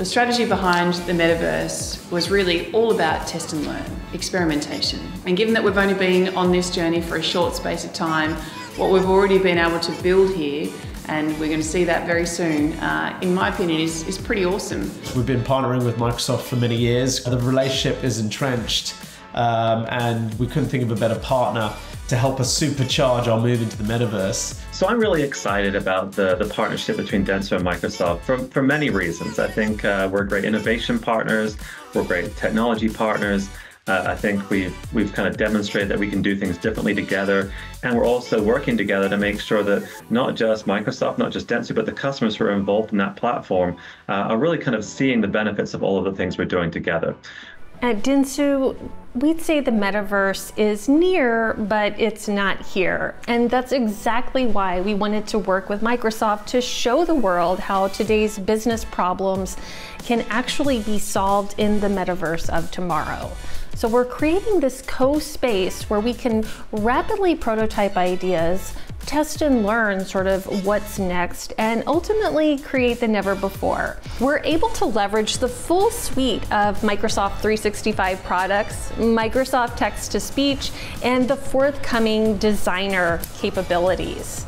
The strategy behind the metaverse was really all about test and learn, experimentation. And given that we've only been on this journey for a short space of time, what we've already been able to build here and we're going to see that very soon, uh, in my opinion, is, is pretty awesome. We've been partnering with Microsoft for many years. The relationship is entrenched, um, and we couldn't think of a better partner to help us supercharge our move into the metaverse. So I'm really excited about the, the partnership between Dentsu and Microsoft for, for many reasons. I think uh, we're great innovation partners, we're great technology partners, uh, I think we've we've kind of demonstrated that we can do things differently together, and we're also working together to make sure that not just Microsoft, not just Dentsu, but the customers who are involved in that platform uh, are really kind of seeing the benefits of all of the things we're doing together. At Dentsu, we'd say the metaverse is near, but it's not here. And that's exactly why we wanted to work with Microsoft to show the world how today's business problems can actually be solved in the metaverse of tomorrow. So we're creating this co-space where we can rapidly prototype ideas, test and learn sort of what's next, and ultimately create the never before. We're able to leverage the full suite of Microsoft 365 products, Microsoft Text to Speech, and the forthcoming designer capabilities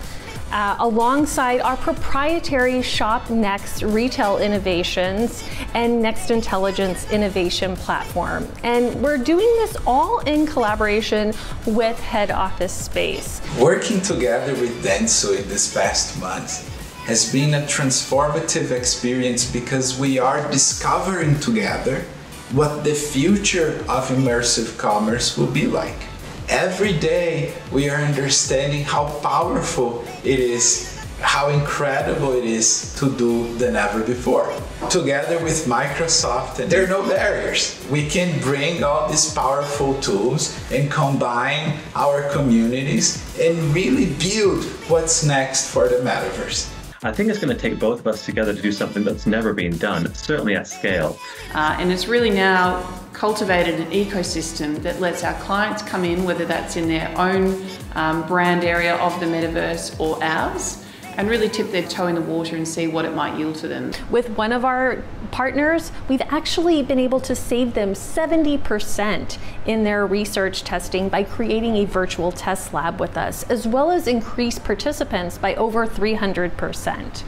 uh, alongside our proprietary ShopNXT retail innovations and NXT Intelligence innovation platform. And we're doing this all in collaboration with Head Office Space. Working together with Dentsu in this past month has been a transformative experience because we are discovering together what the future of immersive commerce will be like every day we are understanding how powerful it is, how incredible it is to do than ever before. Together with Microsoft, and there are no barriers. We can bring all these powerful tools and combine our communities and really build what's next for the metaverse. I think it's going to take both of us together to do something that's never been done, certainly at scale. Uh, and it's really now cultivated an ecosystem that lets our clients come in, whether that's in their own um, brand area of the metaverse or ours, and really tip their toe in the water and see what it might yield for them. With one of our partners, we've actually been able to save them 70% in their research testing by creating a virtual test lab with us, as well as increase participants by over 300%.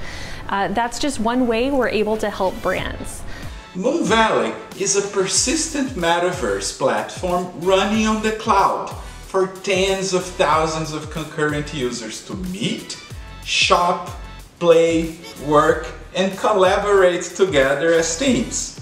Uh, that's just one way we're able to help brands. Moon Valley is a persistent metaverse platform running on the cloud for tens of thousands of concurrent users to meet, shop, play, work, and collaborate together as teams.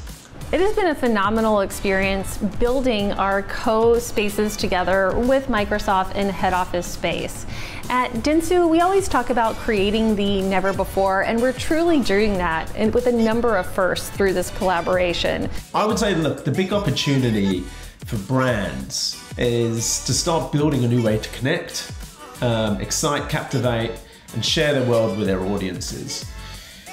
It has been a phenomenal experience building our co-spaces together with Microsoft in head office space. At Dentsu, we always talk about creating the never before, and we're truly doing that and with a number of firsts through this collaboration. I would say, look, the big opportunity for brands is to start building a new way to connect, um, excite, captivate, and share the world with their audiences.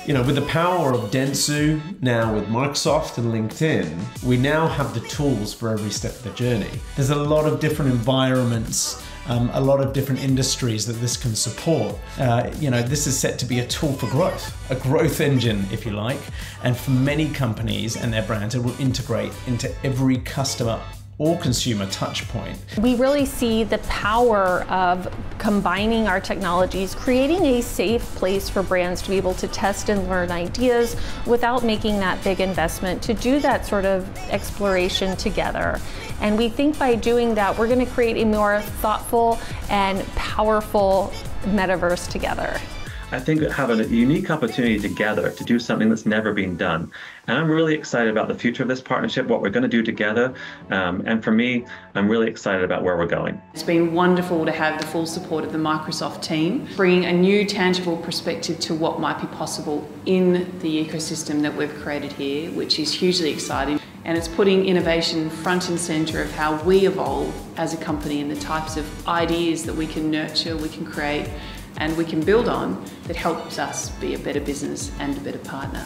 You know, with the power of Dentsu, now with Microsoft and LinkedIn, we now have the tools for every step of the journey. There's a lot of different environments, um, a lot of different industries that this can support. Uh, you know, this is set to be a tool for growth, a growth engine, if you like. And for many companies and their brands, it will integrate into every customer or consumer touchpoint. We really see the power of combining our technologies, creating a safe place for brands to be able to test and learn ideas without making that big investment to do that sort of exploration together. And we think by doing that, we're going to create a more thoughtful and powerful metaverse together. I think have a unique opportunity together to do something that's never been done. And I'm really excited about the future of this partnership, what we're going to do together. Um, and for me, I'm really excited about where we're going. It's been wonderful to have the full support of the Microsoft team, bringing a new tangible perspective to what might be possible in the ecosystem that we've created here, which is hugely exciting. And it's putting innovation front and centre of how we evolve as a company and the types of ideas that we can nurture, we can create, and we can build on that helps us be a better business and a better partner.